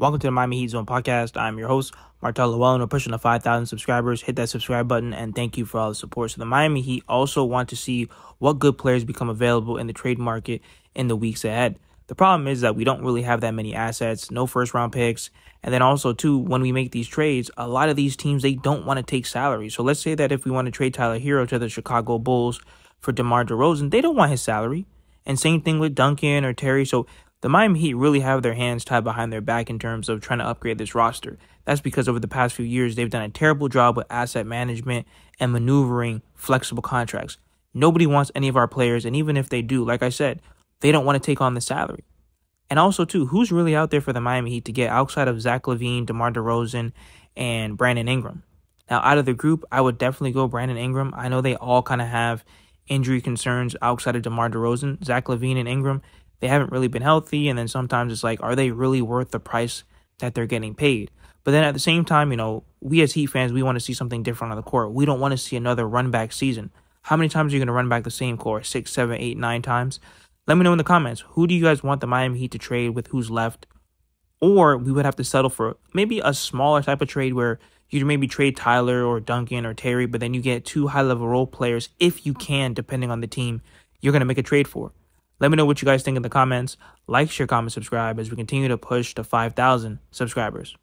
welcome to the Miami Heat Zone podcast. I'm your host, Martel Llewellyn. We're pushing the 5,000 subscribers. Hit that subscribe button and thank you for all the support. So, the Miami Heat also want to see what good players become available in the trade market in the weeks ahead. The problem is that we don't really have that many assets, no first round picks. And then also, too, when we make these trades, a lot of these teams, they don't want to take salary. So, let's say that if we want to trade Tyler Herro to the Chicago Bulls for DeMar DeRozan, they don't want his salary. And same thing with Duncan or Terry. So, the Miami Heat really have their hands tied behind their back in terms of trying to upgrade this roster. That's because over the past few years, they've done a terrible job with asset management and maneuvering flexible contracts. Nobody wants any of our players, and even if they do, like I said, they don't want to take on the salary. And also, too, who's really out there for the Miami Heat to get outside of Zach LaVine, DeMar DeRozan, and Brandon Ingram? Now, out of the group, I would definitely go Brandon Ingram. I know they all kind of have injury concerns outside of DeMar DeRozan. Zach LaVine, and Ingram, they haven't really been healthy. And then sometimes it's like, are they really worth the price that they're getting paid? But then at the same time, you know, we as Heat fans, we want to see something different on the court. We don't want to see another run back season. How many times are you going to run back the same core? Six, seven, eight, nine times? Let me know in the comments. Who do you guys want the Miami Heat to trade with who's left? Or we would have to settle for maybe a smaller type of trade where you maybe trade Tyler or Duncan or Terry, but then you get two high level role players if you can, depending on the team you're going to make a trade for. Let me know what you guys think in the comments. Like, share, comment, subscribe as we continue to push to 5,000 subscribers.